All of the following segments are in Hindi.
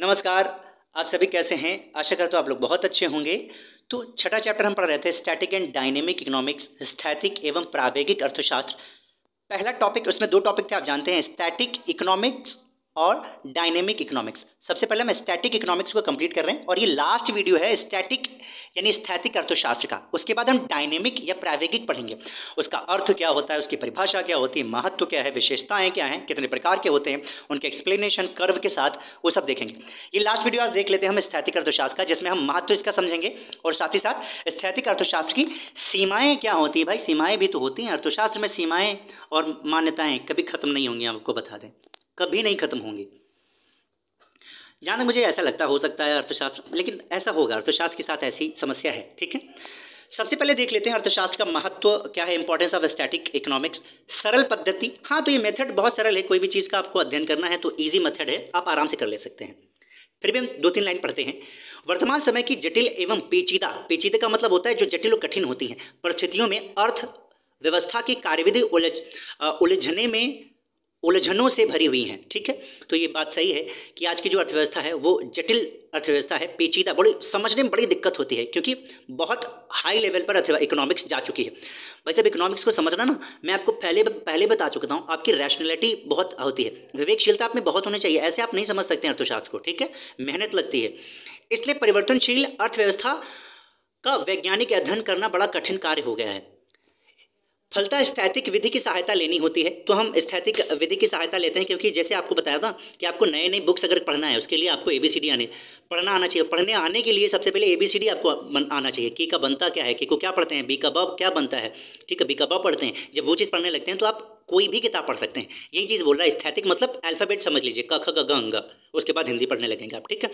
नमस्कार, आप सभी कैसे हैं? आशा करता हूँ आप लोग बहुत अच्छे होंगे। तो छठा चैप्टर हम पढ़ रहे थे स्टैटिक एंड डायनेमिक इकोनॉमिक्स स्थैतिक एवं प्रावेगिक अर्थशास्त्र। पहला टॉपिक उसमें दो टॉपिक थे, आप जानते हैं स्टैटिक इकोनॉमिक्स और डायनेमिक इकोनॉमिक्स सबसे पहले हम स्टैटिक इकोनॉमिक्स को कंप्लीट कर रहे हैं और ये लास्ट वीडियो है स्टैटिक यानी स्थैतिक अर्थशास्त्र का। उसके बाद हम डायनेमिक या प्रावेगिक पढ़ेंगे। उसका अर्थ क्या होता है, उसकी परिभाषा क्या होती है, महत्व क्या है, विशेषताएँ क्या हैं, कितने प्रकार के होते हैं, उनके एक्सप्लेनेशन कर्व के साथ वो सब देखेंगे। ये लास्ट वीडियो आज देख लेते हैं हम स्थैतिक अर्थशास्त्र का, जिसमें हम महत्व इसका समझेंगे और साथ ही साथ स्थैतिक अर्थशास्त्र की सीमाएँ क्या होती है भाई? सीमाएँ भी तो होती हैं। अर्थशास्त्र में सीमाएँ और मान्यताएँ कभी खत्म नहीं होंगी, आपको बता दें। कभी नहीं खत्म होंगी। जहाँ तक मुझे ऐसा लगता हो सकता है अर्थशास्त्र, लेकिन ऐसा होगा, अर्थशास्त्र के साथ ऐसी समस्या है, ठीक है? सबसे पहले देख लेते हैं अर्थशास्त्र का महत्व, क्या है इंपॉर्टेंस ऑफ़ स्टैटिक इकोनॉमिक्स सरल पद्धति हाँ तो ये मेथड बहुत सरल है, कोई भी चीज़ का आपको अध्ययन करना है तो ईजी मेथड है, आप आराम से कर ले सकते हैं। फिर भी हम दो तीन लाइन पढ़ते हैं। वर्तमान समय की जटिल एवं पेचीदा पेचीदा का मतलब होता है जो जटिल और कठिन होती हैं। परिस्थितियों में अर्थ व्यवस्था की कार्यविधि उलझ उलझने में उलझनों से भरी हुई हैं, ठीक है? तो ये बात सही है कि आज की जो अर्थव्यवस्था है, वो जटिल अर्थव्यवस्था है, पेचीदा, बड़ी, समझने में बड़ी दिक्कत होती है, क्योंकि बहुत हाई लेवल पर इकोनॉमिक्स जा चुकी है। वैसे अब इकोनॉमिक्स को समझना ना, मैं आपको पहले पहले बता चुका हूँ, आपकी रैशनैलिटी बहुत होती है। विवेकशीलता आप में बहुत होनी चाहिए, ऐसे आप नहीं समझ सकते अर्थशास्त्र को, ठीक है? मेहनत लगती है। इसलिए परिवर्तनशील अर्थव्यवस्था का वैज्ञानिक अध्ययन करना बड़ा कठिन कार्य हो गया है। फलता स्थैतिक विधि की सहायता लेनी होती है तो हम स्थैतिक विधि की सहायता लेते हैं क्योंकि जैसे आपको बताया था कि आपको नए नए बुक्स अगर पढ़ना है, उसके लिए आपको ए बी सी डी आने, पढ़ना आना चाहिए। पढ़ने आने के लिए सबसे पहले ए बी सी डी आपको आना चाहिए। की का बनता क्या है? की को क्या पढ़ते हैं? बी का बब क्या बनता है? ठीक है बी का बब पढ़ते हैं। जब वो चीज़ पढ़ने लगते हैं तो आप कोई भी किताब पढ़ सकते हैं। यही चीज़ बोल रहा है, स्थैतिक मतलब अल्फ़ाबेट समझ लीजिए। क, ख ग। उसके बाद हिंदी पढ़ने लगेंगे आप, ठीक है?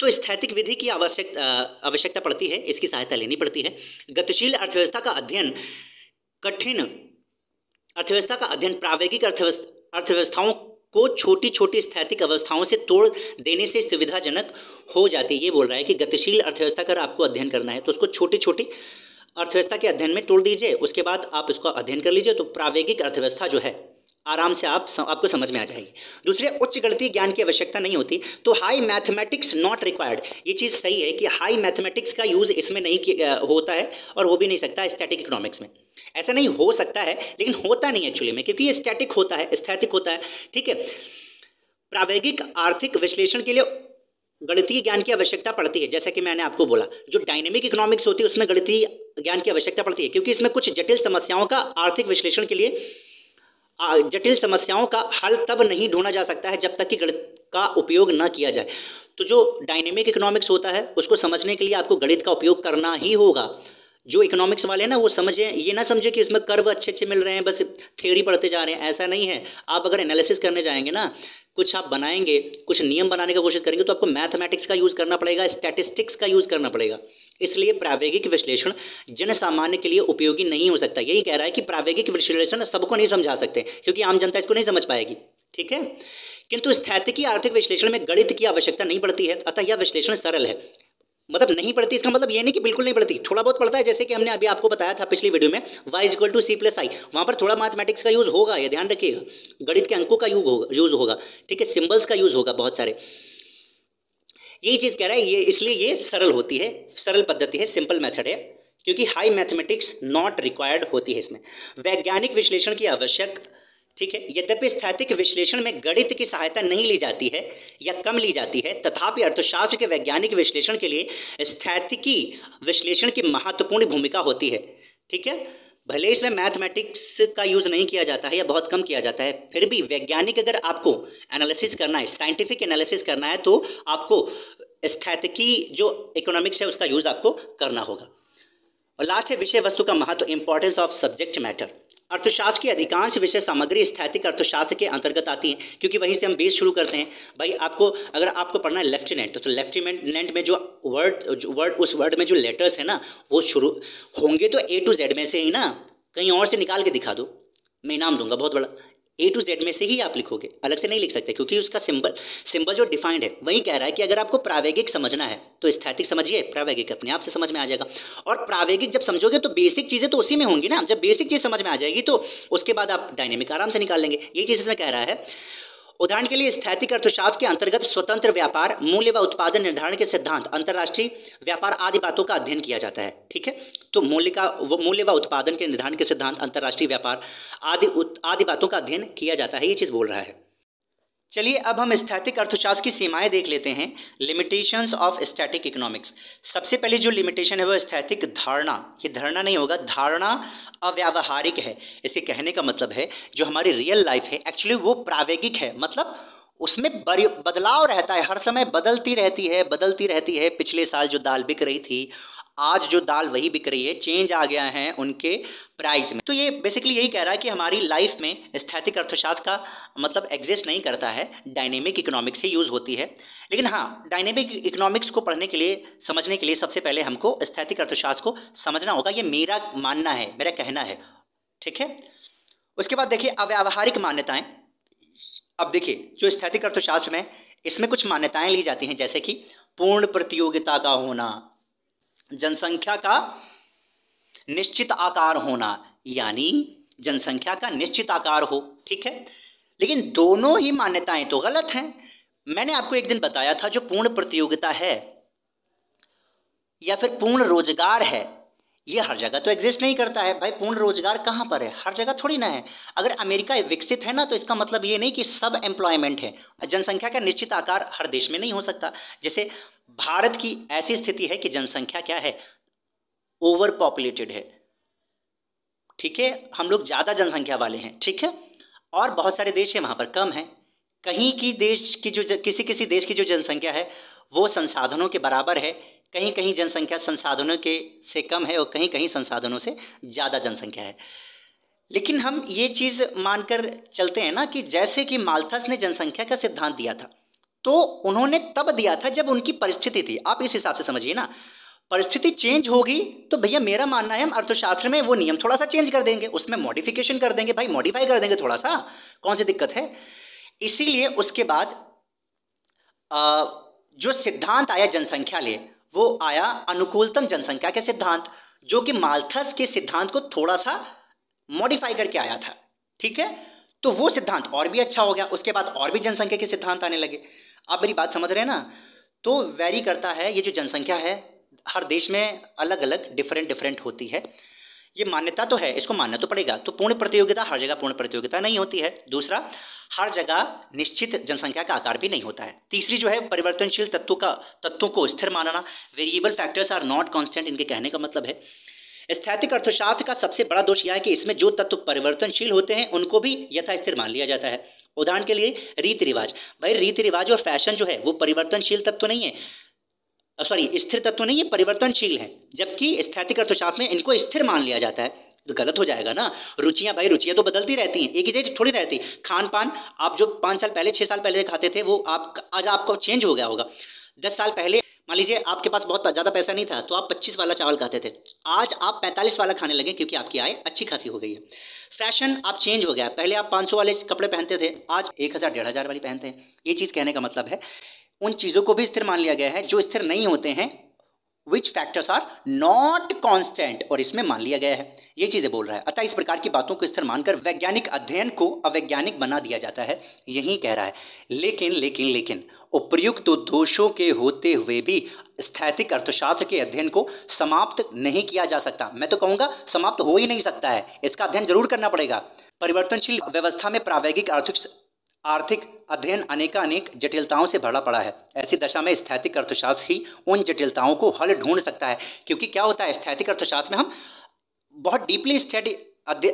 तो स्थैतिक विधि की आवश्यक, आवश्यकता पड़ती है, इसकी सहायता लेनी पड़ती है। गतिशील अर्थव्यवस्था का अध्ययन कठिन अर्थव्यवस्था का अध्ययन, प्रावेगिक अर्थव्यवस्था, अर्थव्यवस्थाओं को छोटी छोटी स्थैतिक अवस्थाओं से तोड़ देने से सुविधाजनक हो जाती है। ये बोल रहा है कि गतिशील अर्थव्यवस्था का आपको अध्ययन करना है तो उसको छोटी छोटी अर्थव्यवस्था के अध्ययन में तोड़ दीजिए, उसके बाद आप इसको अध्ययन कर लीजिए तो प्रावेगिक अर्थव्यवस्था जो है आराम से आप आपको समझ में आ जाएगी। दूसरे, उच्च गणितीय ज्ञान की आवश्यकता नहीं होती तो हाई मैथमेटिक्स नॉट रिक्वायर्ड ये चीज़ सही है कि हाई मैथमेटिक्स का यूज़ इसमें नहीं होता है और हो भी नहीं सकता स्टैटिक इकोनॉमिक्स में। ऐसा नहीं हो सकता है, लेकिन होता नहीं एक्चुअली में, क्योंकि ये स्टैटिक होता है, स्थैतिक होता है, ठीक है? प्रावेगिक आर्थिक विश्लेषण के लिए गणितीय ज्ञान की आवश्यकता पड़ती है, जैसा कि मैंने आपको बोला। जो डायनेमिक इकोनॉमिक्स होती है, उसमें गणितीय ज्ञान की आवश्यकता पड़ती है, क्योंकि इसमें कुछ जटिल समस्याओं का आर्थिक विश्लेषण के लिए जटिल समस्याओं का हल तब नहीं ढूंढा जा सकता है जब तक कि गणित का उपयोग ना किया जाए। तो जो डायनेमिक इकोनॉमिक्स होता है, उसको समझने के लिए आपको गणित का उपयोग करना ही होगा। जो इकोनॉमिक्स वाले हैं ना, वो समझें, ये ना समझे कि इसमें कर्व अच्छे अच्छे मिल रहे हैं, बस थ्योरी पढ़ते जा रहे हैं, ऐसा नहीं है। आप अगर एनालिसिस करने जाएँगे ना, कुछ आप बनाएँगे, कुछ नियम बनाने का कोशिश करेंगे तो आपको मैथमेटिक्स का यूज़ करना पड़ेगा स्टैटिस्टिक्स का यूज़ करना पड़ेगा। इसलिए प्रावेगिक विश्लेषण जन सामान्य के लिए उपयोगी नहीं हो सकता। यही कह रहा है कि प्रावेगिक विश्लेषण सबको नहीं समझा सकते, क्योंकि आम जनता इसको नहीं समझ पाएगी। ठीक है? किंतु स्थैतिकी आर्थिक विश्लेषण में गणित की आवश्यकता नहीं पड़ती है, अतः यह विश्लेषण सरल है। मतलब नहीं पढ़ती इसका मतलब ये नहीं कि बिल्कुल नहीं पढ़ती थोड़ा बहुत पढ़ता है, जैसे कि हमने अभी आपको बताया था पिछली वीडियो में Y equal to C plus I वहाँ पर थोड़ा मैथमेटिक्स का यूज़ होगा, ये ध्यान रखिएगा। गणित के अंकों का यूज़ होगा यूज़ होगा। ठीक है सिम्बल्स का यूज़ होगा बहुत सारे। यही चीज़ कह रहा है, ये इसलिए ये सरल होती है, सरल पद्धति है सिंपल मेथड है, क्योंकि हाई मैथमेटिक्स नॉट रिक्वायर्ड होती है इसमें। वैज्ञानिक विश्लेषण की आवश्यक ठीक है? यद्यपि स्थैतिक विश्लेषण में गणित की सहायता नहीं ली जाती है या कम ली जाती है, तथापि अर्थशास्त्र के वैज्ञानिक विश्लेषण के लिए स्थैतिकी विश्लेषण की महत्वपूर्ण भूमिका होती है। ठीक है? भले इसमें मैथमेटिक्स का यूज़ नहीं किया जाता है या बहुत कम किया जाता है, फिर भी वैज्ञानिक अगर आपको एनालिसिस करना है, साइंटिफिक एनालिसिस करना है तो आपको स्थैतिकी जो इकोनॉमिक्स है उसका यूज़ आपको करना होगा। और लास्ट है विषय वस्तु का महत्व इंपॉर्टेंस ऑफ़ सब्जेक्ट मैटर अर्थशास्त्र की अधिकांश विषय सामग्री स्थैतिक अर्थशास्त्र के अंतर्गत आती है, क्योंकि वहीं से हम बेस शुरू करते हैं। भाई, आपको, अगर आपको पढ़ना है लेफ्टिनेंट तो लेफ्टिनेंट में जो वर्ड वर्ड, उस वर्ड में जो लेटर्स है ना, वो शुरू होंगे तो ए टू जेड में से ही ना, कहीं और से निकाल के दिखा दो। मैं इनाम दूँगा, बहुत बड़ा। ए टू जेड में से ही आप लिखोगे, अलग से नहीं लिख सकते, क्योंकि उसका सिंबल सिंबल जो डिफाइंड है, वही कह रहा है कि अगर आपको प्रावेगिक समझना है तो स्थैतिक समझिए, प्रावेगिक अपने आप से समझ में आ जाएगा। और प्रावेगिक जब समझोगे तो बेसिक चीज़ें तो उसी में होंगी ना, जब बेसिक चीज़ समझ में आ जाएगी तो उसके बाद आप डायनेमिक आराम से निकाल लेंगे। यही चीज़ इसमें कह रहा है उदाहरण के लिए स्थैतिक अर्थशास्त्र के अंतर्गत स्वतंत्र व्यापार, मूल्य व उत्पादन निर्धारण के सिद्धांत, अंतर्राष्ट्रीय व्यापार आदि बातों का अध्ययन किया जाता है, ठीक है? तो मूल्य का मूल्य व उत्पादन के निर्धारण के सिद्धांत, अंतर्राष्ट्रीय व्यापार आदि आदि बातों का अध्ययन किया जाता है, ये चीज़ बोल रहा है। चलिए अब हम स्थैतिक अर्थशास्त्र की सीमाएँ देख लेते हैं। लिमिटेशंस ऑफ़ स्टैटिक इकोनॉमिक्स सबसे पहले जो लिमिटेशन है वो स्थैतिक धारणा। ये धारणा नहीं होगा, धारणा अव्यावहारिक है। इसे कहने का मतलब है, जो हमारी रियल लाइफ है एक्चुअली वो प्रावेगिक है। मतलब उसमें बदलाव रहता है, हर समय बदलती रहती है, बदलती रहती है। पिछले साल जो दाल बिक रही थी आज जो दाल वही बिक रही है चेंज आ गया है उनके प्राइस में। तो ये बेसिकली यही कह रहा है कि हमारी लाइफ में स्थैतिक अर्थशास्त्र का मतलब एग्जिस्ट नहीं करता है डायनेमिक इकोनॉमिक्स ही यूज़ होती है। लेकिन हाँ डायनेमिक इकोनॉमिक्स को पढ़ने के लिए, समझने के लिए सबसे पहले हमको स्थैतिक अर्थशास्त्र को समझना होगा। ये मेरा मानना है, मेरा कहना है, ठीक है? उसके बाद देखिए, अव्यावहारिक मान्यताएँ। अब देखिए, जो स्थैतिक अर्थशास्त्र में, इसमें कुछ मान्यताएँ ली जाती हैं, जैसे कि पूर्ण प्रतियोगिता का होना जनसंख्या का निश्चित आकार होना, यानी जनसंख्या का निश्चित आकार हो, ठीक है? लेकिन दोनों ही मान्यताएँ तो गलत हैं। मैंने आपको एक दिन बताया था जो पूर्ण प्रतियोगिता है, या फिर पूर्ण रोज़गार है, ये हर जगह तो एग्जिस्ट नहीं करता है। भाई, पूर्ण रोज़गार कहाँ पर है? हर जगह थोड़ी ना है। अगर अमेरिका विकसित है ना तो इसका मतलब ये नहीं कि सब एम्प्लॉयमेंट है। जनसंख्या का निश्चित आकार हर देश में नहीं हो सकता। जैसे भारत की ऐसी स्थिति है कि जनसंख्या क्या है? ओवर पॉपुलेटेड है। ठीक है? हम लोग ज़्यादा जनसंख्या वाले हैं, ठीक है? और बहुत सारे देश हैं, वहाँ पर कम है। कहीं की देश की जो किसी किसी देश की जो जनसंख्या है, वो संसाधनों के बराबर है। कहीं कहीं जनसंख्या संसाधनों के से कम है और कहीं कहीं संसाधनों से ज़्यादा जनसंख्या है। लेकिन हम ये चीज़ मानकर चलते हैं ना कि जैसे कि माल्थस ने जनसंख्या का सिद्धांत दिया था तो उन्होंने तब दिया था जब उनकी परिस्थिति थी। आप इस हिसाब से समझिए ना। परिस्थिति चेंज होगी तो भैया मेरा मानना है हम अर्थशास्त्र में वो नियम थोड़ा सा चेंज कर देंगे उसमें मॉडिफिकेशन कर देंगे। भाई मॉडिफाई कर देंगे थोड़ा सा। कौन सी दिक्कत है? इसीलिए उसके बाद आ, जो सिद्धांत आया जनसंख्या लिए वो आया अनुकूलतम जनसंख्या के सिद्धांत जो कि माल्थस के सिद्धांत को थोड़ा सा मॉडिफाई करके आया था। ठीक है? तो वो सिद्धांत और भी अच्छा हो गया। उसके बाद और भी जनसंख्या के सिद्धांत आने लगे। आप मेरी बात समझ रहे हैं ना? तो वेरी करता है, ये जो जनसंख्या है, हर देश में अलग अलग डिफरेंट डिफरेंट होती है। ये मान्यता तो है, इसको मानना तो पड़ेगा। तो पूर्ण प्रतियोगिता, हर जगह पूर्ण प्रतियोगिता नहीं होती है। दूसरा, हर जगह निश्चित जनसंख्या का आकार भी नहीं होता है। तीसरी जो है, परिवर्तनशील तत्वों का, तत्वों को स्थिर मानना। Variable factors are not constant इनके कहने का मतलब है। स्थैतिक अर्थशास्त्र का सबसे बड़ा दोष यह है कि इसमें जो तत्व परिवर्तनशील होते हैं, उनको भी यथास्थिर मान लिया जाता है। उदाहरण के लिए रीति रिवाज भाई रीति रिवाज और फ़ैशन जो है, वो परिवर्तनशील तत्व नहीं है। सॉरी स्थिर तत्व नहीं है, परिवर्तनशील है। जबकि स्थैतिक अर्थशास्त्र में इनको स्थिर मान लिया जाता है। तो गलत हो जाएगा ना। रुचियाँ, भाई, रुचियाँ तो बदलती रहती हैं। एक ही चीज़ थोड़ी रहती। है खान पान आप जो पाँच साल पहले छः साल पहले खाते थे, वो आप आज आपको चेंज हो गया होगा। दस साल पहले मान लीजिए आपके पास बहुत ज़्यादा पैसा नहीं था तो आप पच्चीस वाला चावल खाते थे। आज आप पैंतालीस वाला खाने लगे क्योंकि आपकी आय अच्छी खासी हो गई है। फ़ैशन आप चेंज हो गया। पहले आप पाँच सौ वाले कपड़े पहनते थे, आज एक हज़ार, डेढ़ हज़ार वाली पहनते हैं। ये चीज़ कहने का मतलब है, उन चीज़ों को भी स्थिर मान लिया गया है, जो स्थिर नहीं होते हैं which factors are not constant और इसमें मान लिया गया है। ये चीज़ें बोल रहा है। अतः इस प्रकार की बातों को स्थिर मानकर वैज्ञानिक अध्ययन को अवैज्ञानिक बना दिया जाता है। यही कह रहा है। लेकिन लेकिन लेकिन उपर्युक्त तो दोषों के होते हुए भी स्थैतिक अर्थशास्त्र के अध्ययन को समाप्त नहीं किया जा सकता। मैं तो कहूँगा, समाप्त हो ही नहीं सकता है। इसका अध्ययन ज़रूर करना पड़ेगा। परिवर्तनशील व्यवस्था में प्रावैगिक आर्थिक अध्ययन अनेकानेक जटिलताओं से भरा पड़ा है। ऐसी दशा में स्थैतिक अर्थशास्त्र ही उन जटिलताओं को हल ढूंढ सकता है, क्योंकि क्या होता है, स्थैतिक अर्थशास्त्र में हम बहुत डीपली स्टडी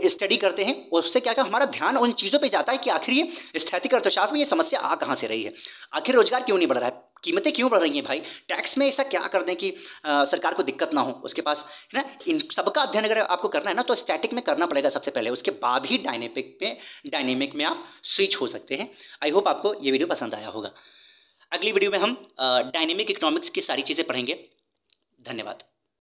स्टडी करते हैं, उससे क्या क्या हमारा ध्यान उन चीज़ों पे जाता है कि आखिर ये स्थैतिक अर्थशास्त्र में ये समस्या आ कहाँ से रही है? आखिर रोज़गार क्यों नहीं बढ़ रहा है? कीमतें क्यों बढ़ रही हैं भाई? टैक्स में ऐसा क्या कर दें कि आ, सरकार को दिक्कत ना हो? उसके पास है ना? इन सबका अध्ययन अगर आपको करना है ना तो स्टैटिक में करना पड़ेगा सबसे पहले। उसके बाद ही डायनेमिक में डायनेमिक में आप स्विच हो सकते हैं। आई होप आपको ये वीडियो पसंद आया होगा। अगली वीडियो में हम डायनेमिक इकोनॉमिक्स की सारी चीज़ें पढ़ेंगे। धन्यवाद।